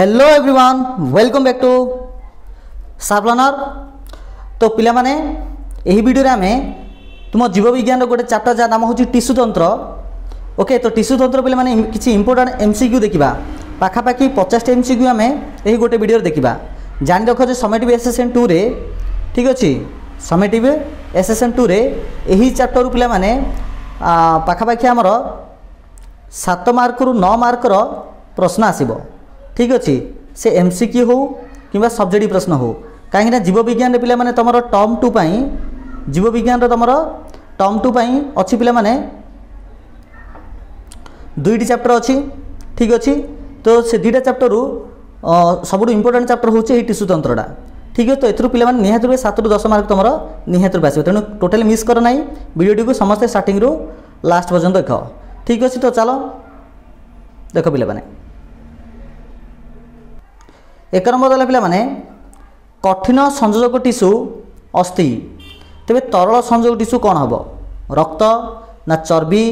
hello everyone welcome back to ସାବ୍ଲନର ତ ପିଲାମାନେ ଏହି ଭିଡ଼ିଓରେ ଆମେ ତୁମ ଜୀବବିଜ୍ଞାନର ଗୋଟେ ଚାପ୍ଟର ଯାହା ନାମ ହେଉଛି ଟିସୁତନ୍ତ୍ର ଓକେ ତ ଟିସୁତନ୍ତ୍ର ପିଲାମାନେ କିଛି ଇମ୍ପୋର୍ଟାଣ୍ଟ ଏମ୍ ସି କ୍ୟୁ ଦେଖିବା ପାଖାପାଖି ପଚାଶଟା ଏମ୍ ସି କ୍ୟୁ ଆମେ ଏହି ଗୋଟେ ଭିଡ଼ିଓରେ ଦେଖିବା ଜାଣି ରଖ ଯେ ସମେଟିଭ୍ ଏସ୍ଏସ୍ଏନ୍ ଟୁରେ ଠିକ୍ ଅଛି ସମେଟିଭ୍ ଏସ୍ଏସ୍ଏନ୍ ଟୁରେ ଏହି ଚାପ୍ଟରରୁ ପିଲାମାନେ ପାଖାପାଖି ଆମର ସାତ ମାର୍କରୁ ନଅ ମାର୍କର ପ୍ରଶ୍ନ ଆସିବ ঠিক ଅଛି ସେ ଏମ୍ ସି କ୍ୟୁ ହେଉ କିମ୍ବା ସବଜେକ୍ଟ ପ୍ରଶ୍ନ ହେଉ କାହିଁକିନା ଜୀବବିଜ୍ଞାନରେ ପିଲାମାନେ ତୁମର ଟର୍ମ ଟୁ ପାଇଁ ଜୀବବିଜ୍ଞାନର ତୁମର ଟର୍ମ ଟୁ ପାଇଁ ଅଛି ପିଲାମାନେ ଦୁଇଟି ଚାପ୍ଟର ଅଛି ଠିକ୍ ଅଛି ତ ସେ ଦୁଇଟା ଚାପ୍ଟରରୁ ସବୁଠୁ ଇମ୍ପୋର୍ଟାଣ୍ଟ ଚାପ୍ଟର ହେଉଛି ଏହି ଟିସୁତନ୍ତ୍ରଟା ঠিক আছে তো এর পিলা নিহতি রূপে সাত রু দশ মার্ক তোমার নিহতি রূপে আসবে তেমন টোটাল মিস কর না ভিডিওটি সমস্ত স্টার্টিং রু লাস্ট পর্যন্ত দেখ ঠিক আছে তো চাল দেখ পিলা ଏକ ନମ୍ବର ଦେଲା ପିଲାମାନେ କଠିନ ସଂଯୋଜକ ଟିସୁ ଅସ୍ଥି ତେବେ ତରଳ ସଂଯୋଗ ଟିସୁ କ'ଣ ହେବ ରକ୍ତ ନା ଚର୍ବି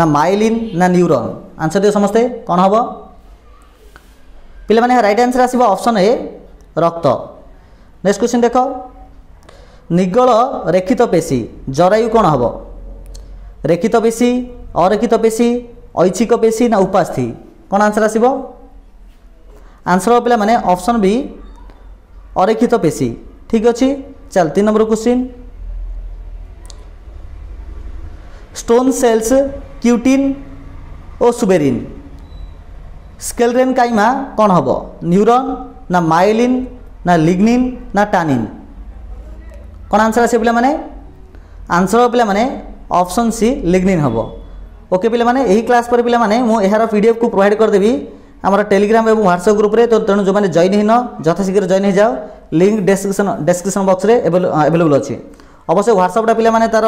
ନା ମାଇଲିନ୍ ନା ନ୍ୟୁରନ୍ ଆନ୍ସର ଦିଅ ସମସ୍ତେ କ'ଣ ହେବ ପିଲାମାନେ ରାଇଟ୍ ଆନ୍ସର ଆସିବ ଅପସନ୍ ଏ ରକ୍ତ ନେକ୍ସଟ କ୍ୱେଶ୍ଚିନ୍ ଦେଖ ନିଗଳ ରେଖିତ ପେଶୀ ଜରାୟୁ କ'ଣ ହେବ ରେଖିତ ପେଶୀ ଅରେଖିତ ପେଶୀ ଐଚ୍ଛିକ ପେଶୀ ନା ଉପାସ୍ଥି କ'ଣ ଆନ୍ସର ଆସିବ ଆନ୍ସର୍ ହେବ ପିଲାମାନେ ଅପସନ୍ ବି ଅରେକ୍ଷିତ ପେଶୀ ଠିକ୍ ଅଛି ଚାଲ ତିନି number question stone cells cutin ଓ ସୁବେରିନ୍ ସ୍କେଲରେନ୍ କାଇମା କ'ଣ ହେବ ନ୍ୟୁରନ୍ ନା ମାଇଲିନ୍ ନା ଲିଗ୍ନିନ୍ ନା ଟାନିନ୍ କ'ଣ ଆନ୍ସର୍ ଆସିବ ପିଲାମାନେ ଆନ୍ସର୍ ହେବ ପିଲାମାନେ ଅପସନ୍ ସି ଲିଗ୍ନିନ୍ ହେବ ଓକେ ପିଲାମାନେ ଏହି କ୍ଲାସ୍ ପରେ ପିଲାମାନେ ମୁଁ ଏହାର ପିଡ଼ିଏଫ୍କୁ ପ୍ରୋଭାଇଡ଼୍ କରିଦେବି আমার টেলিগ্রাম এবং হোয়াটসঅ্যাপ গ্রুপে তো তেমন যে জয়েন হইন যথাশীঘ্র জয়েন হয়ে যাও লিঙ্ক ডেসক্রিপশন ডেসক্রিপশন বক্সরে এভেলেবল অছি অবশ্য হোয়াটসঅ্যাপটা পিলামানে তার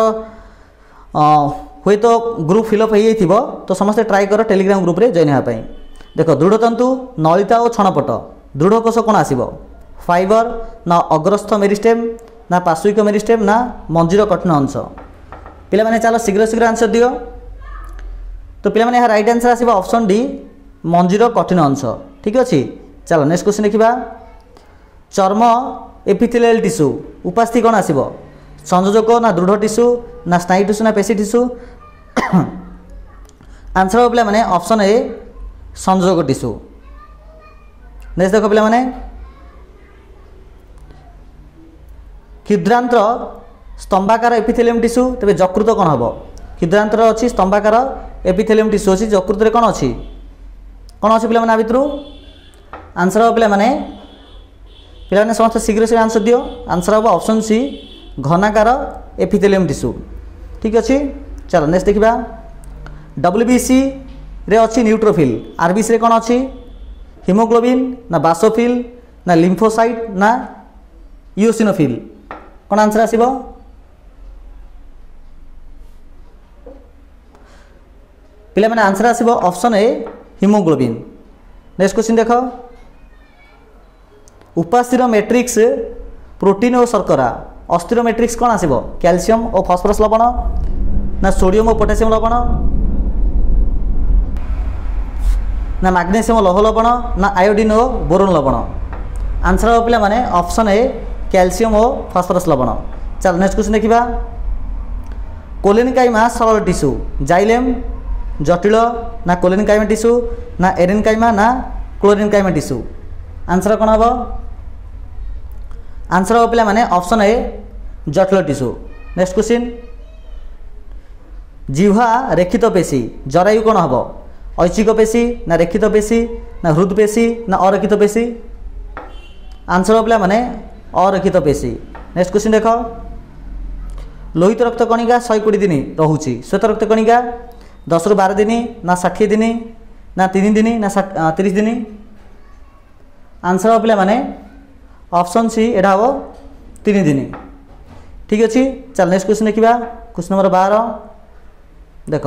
ହୁଏତ ଗ୍ରୁପ୍ ଫିଲ୍ଅପ୍ ହୋଇଯାଇଥିବ ତ ସମସ୍ତେ ଟ୍ରାଏ କର ଟେଲିଗ୍ରାମ ଗ୍ରୁପ୍ରେ ଜଏନ୍ ହେବା ପାଇଁ ଦେଖ ଦୃଢ଼ତନ୍ତୁ ନଳିତା ଓ ଛଣପଟ ଦୃଢ଼ କୋଷ କ'ଣ ଆସିବ ଫାଇବର ନା ଅଗ୍ରସ୍ଥ ମେରିଷ୍ଟେମ୍ ନା ପାର୍ଶ୍ୱିକ ମେରିଷ୍ଟେମ୍ ନା ମଞ୍ଜିର କଠିନ ଅଂଶ ପିଲାମାନେ ଚାଲ ଶୀଘ୍ର ଶୀଘ୍ର ଆନ୍ସର ଦିଅ ତ ପିଲାମାନେ ଏହା ରାଇଟ୍ ଆନ୍ସର ଆସିବ ଅପସନ୍ ଡି ମଞ୍ଜିର କଠିନ ଅଂଶ ଠିକ୍ ଅଛି ଚାଲ ନେକ୍ସଟ କ୍ୱେଶ୍ଚିନ୍ ଦେଖିବା ଚର୍ମ ଏପିଥିଲିଆଲ ଟିସୁ ଉପାସ୍ଥି କ'ଣ ଆସିବ ସଂଯୋଜକ ନା ଦୃଢ଼ ଟିସୁ ନା ସ୍ନାୟୁ ଟିସୁ ନା ପେଶୀ ଟିସୁ ଆନ୍ସର୍ ହେବ ପିଲାମାନେ ଅପସନ୍ ଏ ସଂଯୋଜକ ଟିସୁ ନେକ୍ସଟ ଦେଖ ପିଲାମାନେ କ୍ଷୁଦ୍ରାନ୍ତ ସ୍ତମ୍ଭାକାର ଏପିଥିଲିୟମ ଟିସୁ ତେବେ ଯକୃତ କ'ଣ ହେବ କ୍ଷୁଦ୍ରାନ୍ତର ଅଛି ସ୍ତମ୍ଭାକାର ଏପିଥିଲିୟମ ଟିସୁ ଅଛି ଯକୃତରେ କ'ଣ ଅଛି କ'ଣ ଅଛି ପିଲାମାନେ ଆ ଭିତରୁ ଆନ୍ସର୍ ହେବ ପିଲାମାନେ ପିଲାମାନେ ସମସ୍ତେ ଶୀଘ୍ର ଶୀଘ୍ର ଆନ୍ସର୍ ଦିଅ ଆନ୍ସର୍ ହେବ ଅପସନ୍ ସି ଘନାକାର ଏଫିଥେଲିୟମ୍ ଟିସୁ ଠିକ୍ ଅଛି ଚାଲ ନେକ୍ସଟ ଦେଖିବା ଡବ୍ଲ୍ୟୁ ବି ସିରେ ଅଛି ନ୍ୟୁଟ୍ରୋଫିଲ୍ ଆର୍ବିସିରେ କ'ଣ ଅଛି ହିମୋଗ୍ଲୋବିନ୍ ନା ବାସୋଫିଲ୍ ନା ଲିମ୍ଫୋସାଇଟ୍ ନା ଇଓସିନୋଫିଲ୍ କ'ଣ ଆନ୍ସର୍ ଆସିବ ପିଲାମାନେ ଆନ୍ସର୍ ଆସିବ option A haemoglobin next question দেখ উপাসির ম্যাট্রিক্স প্রোটিন ও শর্করা অস্থির ম্যাট্রিক্স কোণ আসব ক্যালসিয়াম ও ফসফরস লবণ না সোডিয়াম ও পটাসিয়াম লবণ না ম্যাগনেসিয়াম লৌহ লবণ না আয়োডিন ও বোরন লবণ আনসার হব পিলা মানে অপশন এ ক্যালসিয়াম ও ফসফরস লবণ চাল নেক্সট क्वेश्चन দেখিবা কোলেনকাইমা সরল টিস্যু জাইলেম জটিল না কোলিন কাইমা টিস্যু না এরিন কাইমা না ক্লোরিন কাইমা টিস্যু আনসর কোণ হব আনসর হব পিলামানে অপশন এ জটিল টিস্যু নেক্সট কোশ্চিন জিহ্বা রেখিত পেশী জরায়ু কোণ হব ঐচ্ছিক পেশী না রেখিত পেশী না হৃদ পেশী না অরেখিত পেশী আনসর হব পিলামানে অরেখিত পেশী নেক্সট কোশ্চিন দেখ লোহিত রক্তকণিকা শহে কোড়ি দিন রহুচি শ্বেত রক্তকণিকা দশরু বারো দিন না ষাঠি দিন না তিন দিন না তিরিশ দিন আনসার হব মানে অপশন সি এটা হব তিন দিন ঠিক আছে চাল নেক্সট কোশ্চিন দেখা কোশ্চিন নম্বর বার দেখ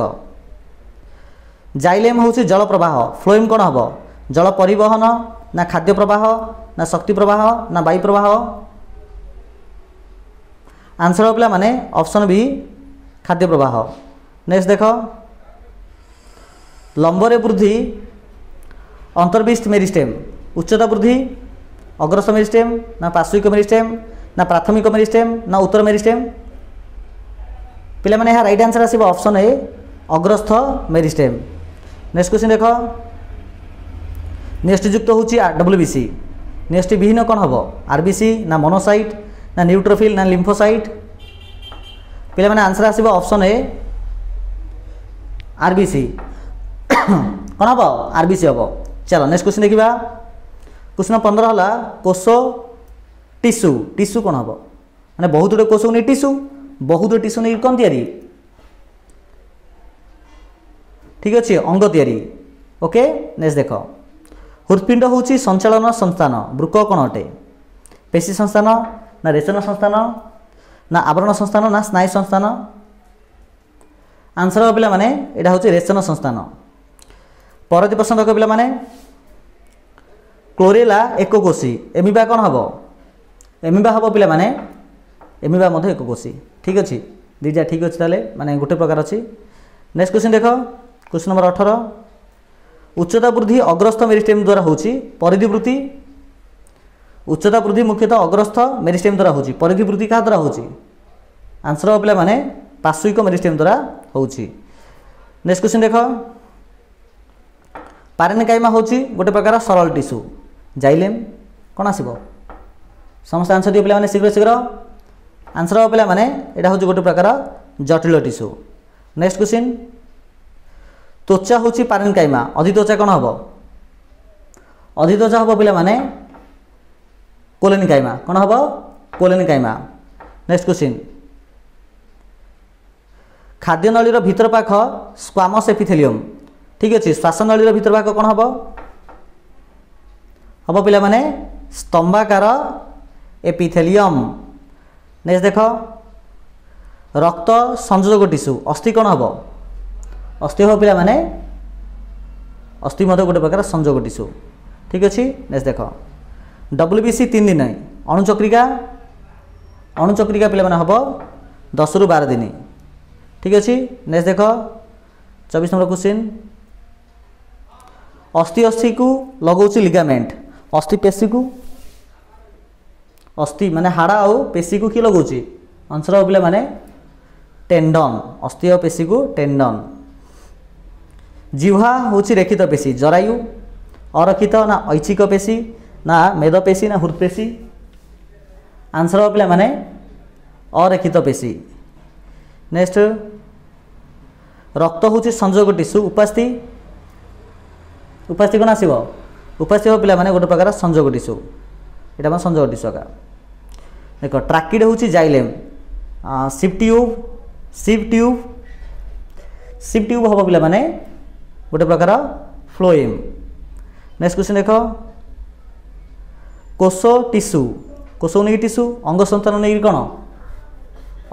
জাইলেম হচ্ছে জল প্রবাহ ফ্লোইম কোণ হব জল পরিবহন না খাদ্য প্রবাহ না শক্তি প্রবাহ না বায়ু প্রবাহ আনসার হব মানে অপশন বি খাদ্য প্রবাহ নেক্সট দেখ লম্বরে বৃদ্ধি অন্তর্বিষ্ট মেরিস্টেম উচ্চতা বৃদ্ধি অগ্রস মেরিস্টেম না পার্শ্বিক মেরিস্টেম না প্রাথমিক মেরিস্টেম না উত্তর মেরিস্টেম ପିଲାମାନେ ଏହା ରାଇଟ୍ ଆନ୍ସର୍ ଆସିବ ଅପସନ୍ ଏ ଅଗ୍ରସ୍ଥ ମେରିଷ୍ଟେମ୍ ନେକ୍ସଟ କ୍ୱେଶ୍ଚିନ୍ ଦେଖ ନେକ୍ସଟ ଯୁକ୍ତ ହେଉଛି ଡବ୍ଲ୍ୟୁ ବି ସି ନେକ୍ସଟ ବିହୀନ କ'ଣ ହେବ ଆର୍ ବି ସି ନା ମନୋସାଇଟ୍ ନା ନ୍ୟୁଟ୍ରୋଫିଲ୍ ନା ଲିମ୍ଫୋସାଇଟ୍ ପିଲାମାନେ ଆନ୍ସର୍ ଆସିବ ଅପସନ୍ ଏ ଆର୍ ବି ସି କ'ଣ ହେବ ଆର୍ ବି ସି ହେବ ଚାଲ ନେକ୍ସଟ କୋଶ୍ଚିନ୍ ଦେଖିବା କୋଶ୍ଚିନ୍ ପନ୍ଦର ହେଲା କୋଷ ଟିସୁ ଟିସୁ କ'ଣ ହେବ ମାନେ ବହୁତ ଗୁଡ଼ିଏ କୋଷକୁ ନେଇ ଟିସୁ ବହୁତ ଗୁଡ଼ିଏ ଟିସୁ ନେଇ କ'ଣ ତିଆରି ଠିକ ଅଛି ଅଙ୍ଗ ତିଆରି ଓକେ ନେକ୍ସଟ ଦେଖ ହୃତ୍ପିଣ୍ଡ ହେଉଛି ସଞ୍ଚାଳନ ସଂସ୍ଥାନ ବୃକ କ'ଣ ଅଟେ ପେଶୀ ସଂସ୍ଥାନ ନା ରେଚନ ସଂସ୍ଥାନ ନା ଆବରଣ ସଂସ୍ଥାନ ନା ସ୍ନାୟୁ ସଂସ୍ଥାନ ଆନ୍ସର ହେବ ପିଲାମାନେ ଏଇଟା ହେଉଛି ରେଚନ ସଂସ୍ଥାନ পরবর্তী প্রশ্ন দেখ পিলামানে ক্লোরেলা এককোষী এমিবা କ'ଣ ହେବ এমিবা ହେବ ପିଲାମାନେ এমিবা ମଧ୍ୟ এককোষী ঠিক ଅଛି ଦୁଇଟା ଠିକ୍ ଅଛି ତାହେଲେ ମାନେ ଗୋଟେ ପ୍ରକାର ଅଛି ନେକ୍ସଟ କ୍ୱେଶ୍ଚିନ୍ ଦେଖ କ୍ୱେଶ୍ଚିନ୍ ନମ୍ବର ଅଠର ଉଚ୍ଚତା ବୃଦ୍ଧି ଅଗ୍ରସ୍ଥ ମେରିଷ୍ଟେମ୍ ଦ୍ୱାରା ହେଉଛି ପରିଧି ବୃତ୍ତି ଉଚ୍ଚତା ବୃଦ୍ଧି ମୁଖ୍ୟତଃ ଅଗ୍ରସ୍ଥ ମେରିଷ୍ଟେମ୍ ଦ୍ୱାରା ହେଉଛି ପରିଧି ବୃଦ୍ଧି କାହା ଦ୍ୱାରା ହେଉଛି ଆନ୍ସର ହେବ ପିଲାମାନେ ପାର୍ଶ୍ୱିକ ମେରିଷ୍ଟେମ୍ ଦ୍ୱାରା ହେଉଛି ନେକ୍ସଟ କ୍ୱେଶ୍ଚିନ୍ ଦେଖ पारेनकैमा होची गोटे प्रकार सरल टिश्यू जाइलेम कोन आसीबो समस्त आंसर दिय पले माने शीघ्र शीघ्र आंसर हो पले माने एडा होची गोटे प्रकार जटिल टिश्यू नेक्स्ट क्वेश्चन त्वचा होची पारेनकैमा अधि त्वचा कोन होबो अधि त्वचा होबो पले माने कोलेनकैमा कोन होबो कोलेनकैमा नेक्स्ट क्वेश्चन खाद्य नळीर भितर पाख स्क्वामस एपिथेलियम ঠিক আছে ଶ୍ୱାସନଳୀର ଭିତରଭାଗ କ'ଣ ହେବ ହେବ ପିଲାମାନେ ସ୍ତମ୍ଭାକାର ଏପିଥେଲିୟମ୍ ନେକ୍ସଟ ଦେଖ ରକ୍ତ ସଂଯୋଜକ ଟିସୁ ଅସ୍ଥି କ'ଣ ହେବ ଅସ୍ଥି ହେବ ପିଲାମାନେ ଅସ୍ଥି ମଧ୍ୟ ଗୋଟେ ପ୍ରକାର ସଂଯୋଗ ଟିସୁ ଠିକ୍ ଅଛି ନେକ୍ସଟ ଦେଖ ଡବ୍ଲ୍ୟୁ ବି ସି ତିନି ଦିନ ଅଣୁଚକ୍ରିକା ଅଣୁଚକ୍ରିକା ପିଲାମାନେ ହେବ ଦଶରୁ ବାର ଦିନ ଠିକ୍ ଅଛି ନେକ୍ସଟ ଦେଖ ଚବିଶ ନମ୍ବର କୋଶ୍ଚିନ୍ ଅସ୍ଥି ଅସ୍ଥିକୁ ଲଗାଉଛି ଲିଗାମେଣ୍ଟ ଅସ୍ଥି ପେଶୀକୁ ଅସ୍ଥି ମାନେ ହାଡ଼ ଆଉ ପେଶୀକୁ କିଏ ଲଗାଉଛି ଆନ୍ସର୍ ହେବ ପିଲାମାନେ ଟେଣ୍ଡନ୍ ଅସ୍ଥି ଆଉ ପେଶୀକୁ ଟେଣ୍ଡନ୍ ଜିହ୍ୱା ହେଉଛି ରେଖିତ ପେଶୀ ଜରାୟୁ ଅରକ୍ଷିତ ନା ଐଚ୍ଛିକ ପେଶୀ ନା ମେଦପେଶୀ ନା ହୃତ୍ପେଶୀ ଆନ୍ସର୍ ହେବ ପିଲାମାନେ ଅରେଖିତ ପେଶୀ ନେକ୍ସଟ ରକ୍ତ ହେଉଛି ସଂଯୋଗ ଟିସୁ ଉପାସ୍ଥି ଉପାସ୍ତି କ'ଣ ଆସିବ ଉପାସ୍ତି ହେବ ପିଲାମାନେ ଗୋଟେ ପ୍ରକାର ସଂଯୋଗ ଟିସୁ ଏଇଟା ଆମର ସଂଯୋଗ ଟିସୁ ଏକା ଦେଖ ଟ୍ରାକିଡ଼ ହେଉଛି xylem sieve tube sieve tube sieve tube ହେବ ପିଲାମାନେ ଗୋଟେ ପ୍ରକାର ଫ୍ଲୋଏମ୍ ନେକ୍ସଟ କ୍ୱେଶ୍ଚିନ୍ ଦେଖ କୋଷ ଟିସୁ କୋଷକୁ ନେଇକି ଟିସୁ ଅଙ୍ଗ ସଂସ୍ଥାନ ନେଇକି କ'ଣ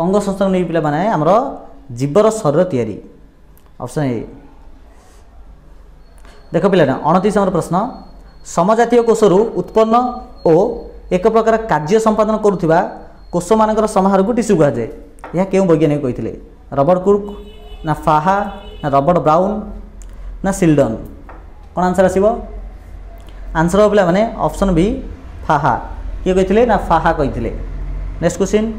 ଅଙ୍ଗ ସଂସ୍ଥାନ ନେଇକି ପିଲାମାନେ ଆମର ଜୀବର ଶରୀର ତିଆରି ଅପସନ୍ ଏ ଦେଖ ପିଲାଟା ଅଣତିଶ ଆମର ପ୍ରଶ୍ନ ସମଜାତୀୟ କୋଷରୁ ଉତ୍ପନ୍ନ ଓ ଏକ ପ୍ରକାର କାର୍ଯ୍ୟ ସମ୍ପାଦନ କରୁଥିବା କୋଷମାନଙ୍କର ସମାହାରକୁ ଟିସୁ କୁହାଯାଏ ଏହା କେଉଁ ବୈଜ୍ଞାନିକ କହିଥିଲେ ରବର୍ଟ କୁକ୍ ନା ଫାହା ନା ରବର୍ଟ ବ୍ରାଉନ୍ ନା ସିଲ୍ଡନ୍ କ'ଣ ଆନ୍ସର୍ ଆସିବ ଆନ୍ସର୍ ହେବ ପିଲାମାନେ ଅପସନ୍ ବି ଫାହା କିଏ କହିଥିଲେ ନା ଫାହା କହିଥିଲେ ନେକ୍ସଟ କ୍ୱେଶ୍ଚିନ୍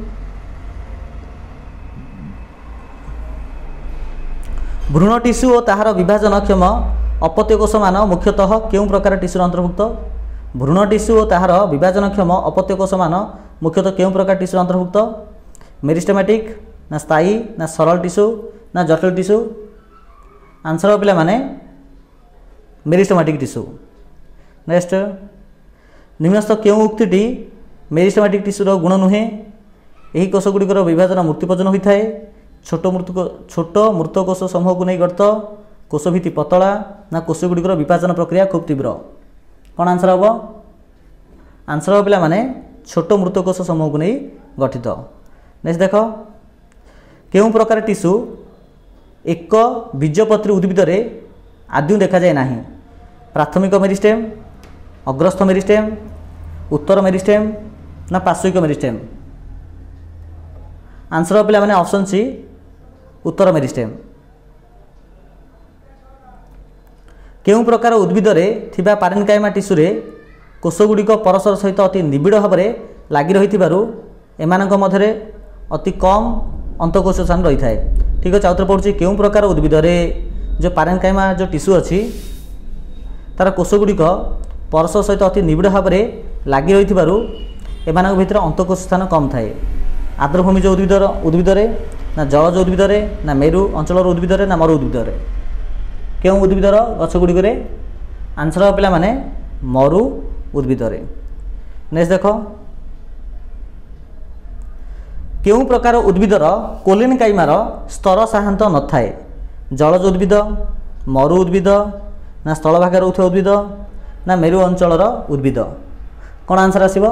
ଭ୍ରୂଣ ଟିସ୍ୟୁ ଓ ତାହାର ବିଭାଜନକ୍ଷମ ଅପତ୍ୟକୋଷ ମାନ ମୁଖ୍ୟତଃ କେଉଁ ପ୍ରକାର ଟିସୁର ଅନ୍ତର୍ଭୁକ୍ତ ଭ୍ରୂଣ ଟିସୁ ଓ ତାହାର ବିଭାଜନକ୍ଷମ ଅପତ୍ୟକୋଷ ମାନ ମୁଖ୍ୟତଃ କେଉଁ ପ୍ରକାର ଟିସୁର ଅନ୍ତର୍ଭୁକ୍ତ ମେରିଷ୍ଟମାଟିକ୍ ନା ସ୍ଥାୟୀ ନା ସରଳ ଟିସୁ ନା ଜଟିଳ ଟିସୁ ଆନ୍ସର୍ ପିଲାମାନେ ମେରିଷ୍ଟମାଟିକ୍ ଟିସୁ ନେକ୍ସଟ ନିମ୍ନସ୍ଥ କେଉଁ ଉକ୍ତିଟି ମେରିଷ୍ଟମାଟିକ୍ ଟିସୁର ଗୁଣ ନୁହେଁ ଏହି କୋଷଗୁଡ଼ିକର ବିଭାଜନ ମୃତ୍ୟୁପର୍ଜନ ହୋଇଥାଏ ଛୋଟ ମୃତ ଛୋଟ ମୃତକୋଷ ସମୂହକୁ ନେଇ ଗଠିତ କୋଷଭିତ୍ତି ପତଳା ନା କୋଷଗୁଡ଼ିକର ବିଭାଜନ ପ୍ରକ୍ରିୟା ଖୁବ୍ ତୀବ୍ର କ'ଣ ଆନ୍ସର୍ ହେବ ଆନ୍ସର୍ ହେବ ପିଲାମାନେ ଛୋଟ ମୃତକୋଷ ସମୂହକୁ ନେଇ ଗଠିତ ନେକ୍ସଟ ଦେଖ କେଉଁ ପ୍ରକାର ଟିସୁ ଏକ ବୀଜପତ୍ରୀ ଉଦ୍ଭିଦରେ ଆଦୌ ଦେଖାଯାଏ ନାହିଁ ପ୍ରାଥମିକ ମେରିଷ୍ଟେମ୍ ଅଗ୍ରସ୍ଥ ମେରିଷ୍ଟେମ୍ ଉତ୍ତର ମେରିଷ୍ଟେମ୍ ନା ପାର୍ଶ୍ୱିକ ମେରିଷ୍ଟେମ୍ ଆନ୍ସର୍ ହେବ ପିଲାମାନେ ଅପସନ୍ ସି ଉତ୍ତର ମେରିଷ୍ଟେମ୍ କେଉଁ ପ୍ରକାର ଉଦ୍ଭିଦରେ ଥିବା ପାରେନକାଇମା ଟିସୁରେ କୋଷଗୁଡ଼ିକ ପରସ୍ପର ସହିତ ଅତି ନିବିଡ଼ ଭାବରେ ଲାଗି ରହିଥିବାରୁ ଏମାନଙ୍କ ମଧ୍ୟରେ ଅତି କମ୍ ଅନ୍ତଃକୋଷ ସ୍ଥାନ ରହିଥାଏ ଠିକ୍ ଅଛି ଆଉଥରେ ପଡ଼ୁଛି କେଉଁ ପ୍ରକାର ଉଦ୍ଭିଦରେ ଯେଉଁ ପାରେନକାଇମା ଯେଉଁ ଟିସୁ ଅଛି ତାର କୋଷଗୁଡ଼ିକ ପରସ୍ପର ସହିତ ଅତି ନିବିଡ଼ ଭାବରେ ଲାଗି ରହିଥିବାରୁ ଏମାନଙ୍କ ଭିତରେ ଅନ୍ତଃକୋଷ ସ୍ଥାନ କମ୍ ଥାଏ ଆର୍ଦ୍ରଭୂମି ଯେଉଁ ଉଦ୍ଭିଦର ଉଦ୍ଭିଦରେ ନା ଜଳଜ ଉଦ୍ଭିଦରେ ନା ମେରୁ ଅଞ୍ଚଳର ଉଦ୍ଭିଦରେ ନା ମରୁ ଉଦ୍ଭିଦରେ କେଉଁ ଉଦ୍ଭିଦର ଗଛଗୁଡ଼ିକରେ ଆନ୍ସର୍ ହେବ ପିଲାମାନେ ମରୁ ଉଦ୍ଭିଦରେ ନେକ୍ସଟ ଦେଖ କେଉଁ ପ୍ରକାର ଉଦ୍ଭିଦର କୋଲିନ୍ କାଇମାର ସ୍ତର ସାହାନ୍ତ ନଥାଏ ଜଳଜ ଉଦ୍ଭିଦ ମରୁ ଉଦ୍ଭିଦ ନା ସ୍ଥଳଭାଗରେ ରହୁଥିବା ଉଦ୍ଭିଦ ନା ମେରୁ ଅଞ୍ଚଳର ଉଦ୍ଭିଦ କ'ଣ ଆନ୍ସର୍ ଆସିବ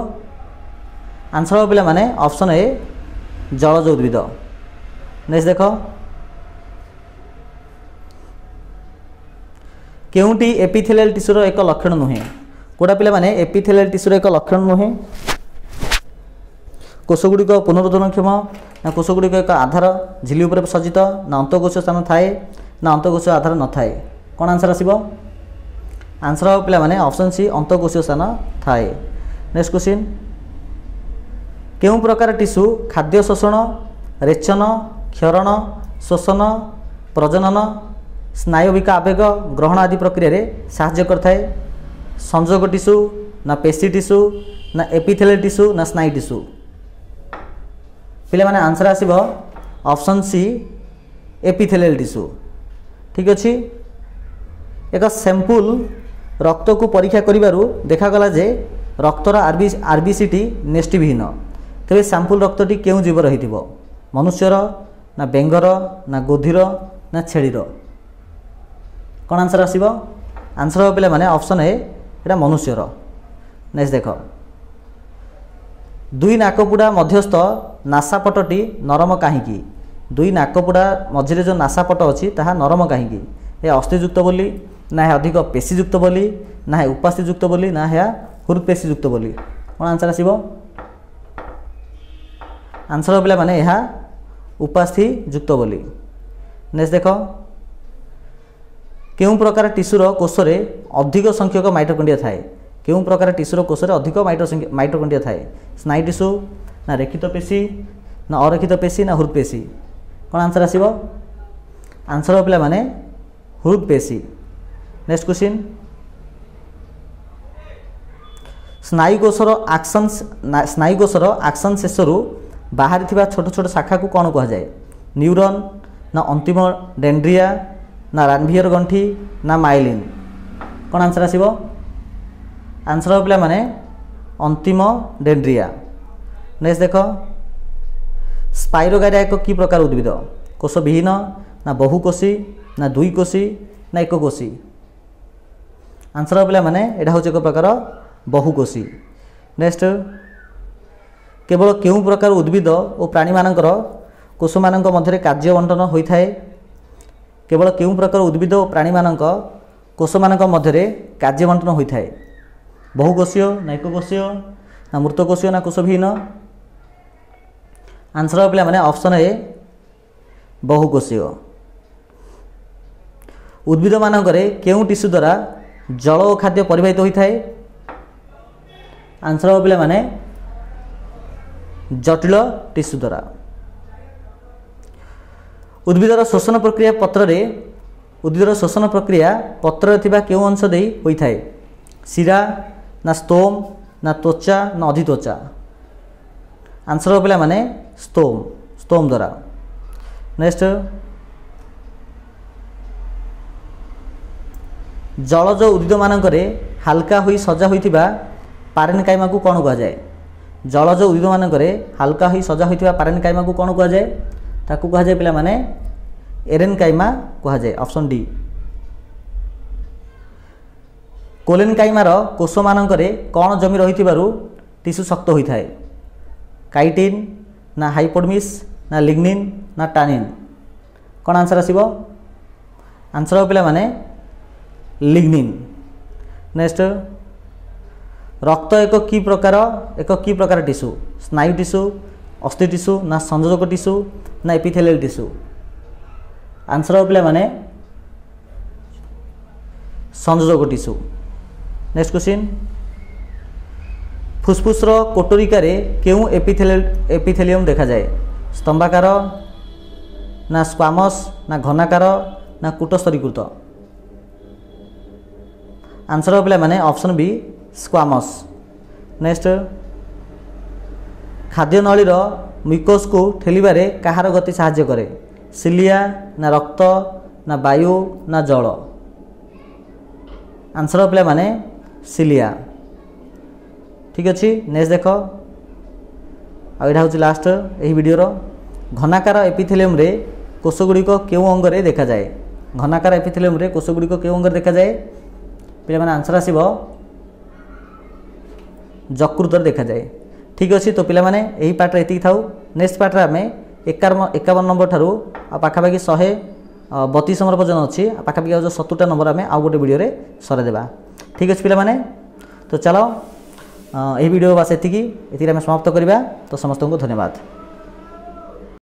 ଆନ୍ସର୍ ହେବ ପିଲାମାନେ ଅପସନ୍ ଏ ଜଳଜ ଉଦ୍ଭିଦ ନେକ୍ସଟ ଦେଖ କେଉଁଠି ଏପିଥେଲିଆଲ ଟିସୁର ଏକ ଲକ୍ଷଣ ନୁହେଁ କେଉଁଟା ପିଲାମାନେ ଏପିଥେଲିଆଲ ଟିସୁର ଏକ ଲକ୍ଷଣ ନୁହେଁ କୋଷଗୁଡ଼ିକ ପୁନରୁଦ୍ଧରଣକ୍ଷମ ନା କୋଷଗୁଡ଼ିକ ଏକ ଆଧାର ଝିଲି ଉପରେ ସଜ୍ଜିତ ନା ଅନ୍ତକୋଷୀୟ ସ୍ଥାନ ଥାଏ ନା ଅନ୍ତକୋଷୀୟ ଆଧାର ନଥାଏ କ'ଣ ଆନ୍ସର୍ ଆସିବ ଆନ୍ସର୍ ହେବ ପିଲାମାନେ ଅପସନ୍ ସି ଅନ୍ତକୋଷୀୟ ସ୍ଥାନ ଥାଏ ନେକ୍ସଟ କ୍ୱେଶ୍ଚିନ୍ କେଉଁ ପ୍ରକାର ଟିସୁ ଖାଦ୍ୟ ଶୋଷଣ ରେଚନ କ୍ଷରଣ ଶୋଷଣ ପ୍ରଜନନ ସ୍ନାୟବିକ ଆବେଗ ଗ୍ରହଣ ଆଦି ପ୍ରକ୍ରିୟାରେ ସାହାଯ୍ୟ କରିଥାଏ ସଂଯୋଗ ଟିସୁ ନା ପେଶୀ ଟିସୁ ନା ଏପିଥେଲିଆଲ୍ ଟିସୁ ନା ସ୍ନାୟୁ ଟିସୁ ପିଲାମାନେ ଆନ୍ସର୍ ଆସିବ ଅପସନ୍ ସି ଏପିଥେଲିଆଲ୍ ଟିସୁ ଠିକ୍ ଅଛି ଏକ ସାମ୍ପୁଲ୍ ରକ୍ତକୁ ପରୀକ୍ଷା କରିବାରୁ ଦେଖାଗଲା ଯେ ରକ୍ତର ଆର୍ବି ଆର୍ବିସିଟି ନେଷ୍ଟିବିହୀନ ତେବେ ସାମ୍ପୁଲ୍ ରକ୍ତଟି କେଉଁ ଜୀବର ହୋଇଥିବ ମନୁଷ୍ୟର ନା ବେଙ୍ଗର ନା ଗୋଧିର ନା ଛେଳିର କ'ଣ ଆନ୍ସର୍ ଆସିବ ଆନ୍ସର୍ ହେବ ପିଲାମାନେ ଅପସନ୍ ହେ ଏଇଟା ମନୁଷ୍ୟର ନେକ୍ସଟ୍ ଦେଖ ଦୁଇ ନାକପୁଡ଼ା ମଧ୍ୟସ୍ଥ ନାସାପଟଟି ନରମ କାହିଁକି ଦୁଇ ନାକପୁଡ଼ା ମଝିରେ ଯେଉଁ ନାସାପଟ ଅଛି ତାହା ନରମ କାହିଁକି ଏହା ଅସ୍ଥିଯୁକ୍ତ ବୋଲି ନା ଏହା ଅଧିକ ପେଶୀଯୁକ୍ତ ବୋଲି ନା ଏହା ଉପାସ୍ଥିଯୁକ୍ତ ବୋଲି ନା ଏହା ହୃତ୍ପେଶୀଯୁକ୍ତ ବୋଲି କ'ଣ ଆନ୍ସର୍ ଆସିବ ଆନ୍ସର୍ ହେବ ପିଲାମାନେ ଏହା ଉପାସ୍ଥିଯୁକ୍ତ ବୋଲି ନେକ୍ସଟ୍ ଦେଖ କେଉଁ ପ୍ରକାର ଟିସୁର କୋଷରେ ଅଧିକ ସଂଖ୍ୟକ ମାଇଟ୍ରୋକଣ୍ଡିଆ ଥାଏ କେଉଁ ପ୍ରକାର ଟିସୁର କୋଷରେ ଅଧିକ ମାଇଟ୍ରୋ ମାଇଟ୍ରୋକଣ୍ଡିଆ ଥାଏ ସ୍ନାୟୁ ଟିସୁ ନା ରେଖିତ ପେଶୀ ନା ଅରକ୍ଷିତ ପେଶୀ ନା ହୃଦପେଶୀ କ'ଣ ଆନ୍ସର୍ ଆସିବ ଆନ୍ସର୍ ହେବ ପିଲାମାନେ ହୃଦପେଶୀ ନେକ୍ସଟ କ୍ୱେଶ୍ଚିନ୍ ସ୍ନାୟୁକୋଷର ଆକ୍ସନ୍ ସ୍ନାୟୁକୋଷର ଆକ୍ସନ୍ ଶେଷରୁ ବାହାରିଥିବା ଛୋଟ ଛୋଟ ଶାଖାକୁ କ'ଣ କୁହାଯାଏ ନ୍ୟୁରନ୍ ନା ଅନ୍ତିମ ଡେଣ୍ଡ୍ରିଆ ना रानभीर गंठी ना माइलिन कौन आंसर आसो आंसर हो पाने अंतिम डेड्रिया नेक्स्ट देख स्पाइरोगारिया एक कि प्रकार उद्भिद कोष विहीन ना बहुकोशी ना दुईकोशी ना एक कोशी आंसर हो पाने यहाँ हो प्रकार बहुकोशी नेक्स्ट केवल क्यों प्रकार उद्भिद और प्राणी मानकर कोष मान्य कार्य बंटन होता है କେବଳ କେଉଁ ପ୍ରକାର ଉଦ୍ଭିଦ ଓ ପ୍ରାଣୀମାନଙ୍କ କୋଷମାନଙ୍କ ମଧ୍ୟରେ କାର୍ଯ୍ୟ ବଣ୍ଟନ ହୋଇଥାଏ ବହୁକୋଷୀୟ ନା ଏକକୋଷୀୟ ନା ମୃତକୋଷୀୟ ନା କୋଷବିହୀନ ଆନ୍ସର ପିଲାମାନେ ଅପସନ୍ ଏ ବହୁକୋଷୀୟ ଉଦ୍ଭିଦମାନଙ୍କରେ କେଉଁ ଟିସୁ ଦ୍ୱାରା ଜଳ ଓ ଖାଦ୍ୟ ପରିବାହିତ ହୋଇଥାଏ ଆନ୍ସର ପିଲାମାନେ ଜଟିଳ ଟିସୁ ଦ୍ୱାରା ଉଦ୍ଭିଦର ଶୋଷଣ ପ୍ରକ୍ରିୟା ପତ୍ରରେ ଉଦ୍ଭିଦର ଶୋଷଣ ପ୍ରକ୍ରିୟା ପତ୍ରରେ ଥିବା କେଉଁ ଅଂଶ ଦେଇ ହୋଇଥାଏ ଶିରା ନା ସ୍ତୋମ ନା ତ୍ୱଚା ନା ଅଧିତ୍ୱଚା ଆନ୍ସର ପିଲାମାନେ ସ୍ତୋମ ସ୍ତୋମ ଦ୍ୱାରା ନେକ୍ସଟ ଜଳଜ ଉଦ୍ଭିଦମାନଙ୍କରେ ହାଲକା ହୋଇ ସଜା ହୋଇଥିବା ପାରେନ କାଇମାକୁ କ'ଣ କୁହାଯାଏ ଜଳଜ ଉଦ୍ଭିଦମାନଙ୍କରେ ହାଲକା ହୋଇ ସଜା ହୋଇଥିବା ପାରେନ କାଇମାକୁ କ'ଣ କୁହାଯାଏ তাকে কোৱা যায় পেলাই মানে এৰেন কাইমা কোৱা যায় অপশ্যন ডি কোলেন কাইমাৰ কোষ মানে কণ জমি ৰৈ টিচু শক্ত হৈ থাকে কাইটিন না হাইপডমিছ না লিগনিন না টানিন কণ আনচাৰ আচিব আনচাৰ পেলাই মানে লিগনিন নেক্সট ৰক্ত এক কি প্ৰকাৰ এক কি প্ৰকাৰ টিচু স্নায়ু টিচু অস্থি টিচু না সংযোজক টিচু না এপিথেলিয়েল টিচু আনসার হবলে মানে সংযোজক টিচু নেক্সট কোশ্চিন ফুসফুসর কোটরিকারে কেউ এপিথেলিয়াল এপিথেলিয়াম দেখা যায় স্তম্ভাকার না স্কামস না ঘনাকার না কূটস্তরীকৃত আনসার হবলে মানে অপশন বি স্কামস নেক্সট ଖାଦ୍ୟ ନଳୀର ମ୍ୟୁକସ୍କୁ ଠେଲିବାରେ କାହାର ଗତି ସାହାଯ୍ୟ କରେ ସିଲିଆ ନା ରକ୍ତ ନା ବାୟୁ ନା ଜଳ ଆନ୍ସର ପିଲାମାନେ ସିଲିଆ ଠିକ୍ ଅଛି ନେକ୍ସଟ ଦେଖ ଆଉ ଏଇଟା ହେଉଛି ଲାଷ୍ଟ ଏହି ଭିଡ଼ିଓର ଘନାକାର ଏପିଥେଲିୟମ୍ରେ କୋଷଗୁଡ଼ିକ କେଉଁ ଅଙ୍ଗରେ ଦେଖାଯାଏ ଘନାକାର ଏପିଥେଲିୟମ୍ରେ କୋଷଗୁଡ଼ିକ କେଉଁ ଅଙ୍ଗରେ ଦେଖାଯାଏ ପିଲାମାନେ ଆନ୍ସର ଆସିବ ଯକୃତରେ ଦେଖାଯାଏ ଠିକ୍ ଅଛି ତ ପିଲାମାନେ ଏହି ପାର୍ଟରେ ଏତିକି ଥାଉ ନେକ୍ସଟ ପାର୍ଟରେ ଆମେ ଏକାବନ ନମ୍ବର ଠାରୁ ଆଉ ପାଖାପାଖି ଶହେ ବତିଶ ନମ୍ବର ପର୍ଯ୍ୟନ୍ତ ଅଛି ପାଖାପାଖି ଆଉ ଯେଉଁ ସତୁରିଟା ନମ୍ବର ଆମେ ଆଉ ଗୋଟେ ଭିଡ଼ିଓରେ ସରାଇଦେବା ଠିକ୍ ଅଛି ପିଲାମାନେ ତ ଚାଲ ଏହି ଭିଡ଼ିଓ ବାସ ଏତିକି ଏତିକିରେ ଆମେ ସମାପ୍ତ କରିବା ତ ସମସ୍ତଙ୍କୁ ଧନ୍ୟବାଦ